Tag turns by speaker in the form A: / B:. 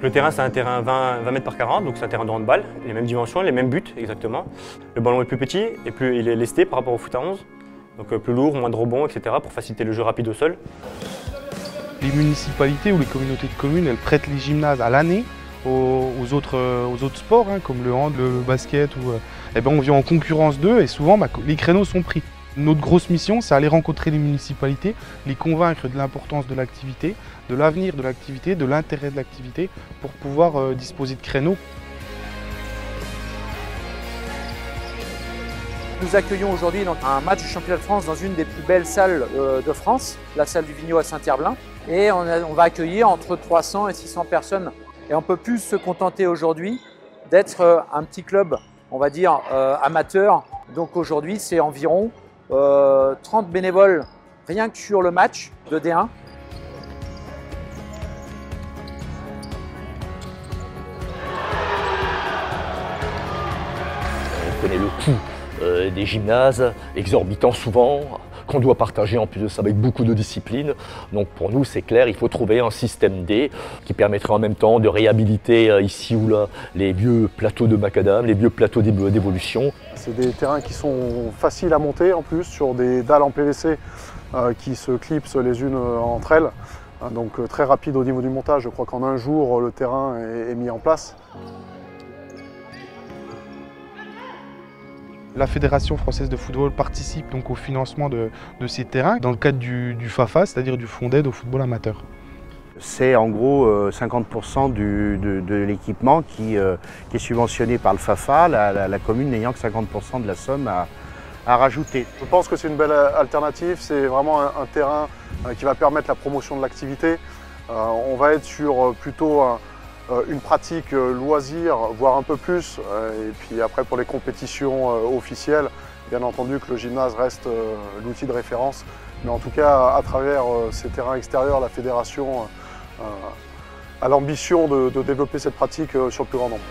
A: Le terrain, c'est un terrain 20, 20 mètres par 40, donc c'est un terrain de handball, les mêmes dimensions, les mêmes buts exactement. Le ballon est plus petit et plus il est lesté par rapport au foot à 11, donc euh, plus lourd, moins de rebonds, etc. pour faciliter le jeu rapide au sol.
B: Les municipalités ou les communautés de communes, elles prêtent les gymnases à l'année aux, autres, aux autres sports, hein, comme le hand, le basket. Ou, eh ben on vient en concurrence d'eux et souvent bah, les créneaux sont pris. Notre grosse mission, c'est aller rencontrer les municipalités, les convaincre de l'importance de l'activité, de l'avenir de l'activité, de l'intérêt de l'activité, pour pouvoir euh, disposer de créneaux.
C: Nous accueillons aujourd'hui un match du championnat de France dans une des plus belles salles euh, de France, la salle du Vigneault à Saint-Herblain. Et on, va accueillir entre 300 et 600 personnes. Et on peut plus se contenter aujourd'hui d'être euh, un petit club, on va dire, amateur. Donc aujourd'hui, c'est environ 30 euh, bénévoles rien que sur le match de D1.
D: On connaît le coût euh, des gymnases, exorbitant souvent, qu'on doit partager en plus de ça avec beaucoup de disciplines. Donc pour nous, c'est clair, il faut trouver un système D qui permettrait en même temps de réhabiliter euh, ici ou là les vieux plateaux de macadam, les vieux plateaux d'évolution.
E: C'est des terrains qui sont faciles à monter en plus sur des dalles en PVC euh, qui se clipsent les unes entre elles. Donc très rapide au niveau du montage, je crois qu'en un jour le terrain est mis en place.
B: La Fédération française de football participe donc au financement de, ces terrains dans le cadre du, FAFA, c'est-à-dire du Fonds d'aide au football amateur.
F: C'est en gros 50% euh, de, l'équipement euh, qui, est subventionné par le FAFA, la, commune n'ayant que 50% de la somme à, rajouter.
E: Je pense que c'est une belle alternative, c'est vraiment un, terrain euh, qui va permettre la promotion de l'activité. on va être sur plutôt un, euh, une pratique euh, loisir, voire un peu plus. Euh, et puis après, pour les compétitions officielles, bien entendu que le gymnase reste l'outil de référence. Mais en tout cas, à travers ces terrains extérieurs, la fédération a l'ambition de développer cette pratique sur le plus grand nombre.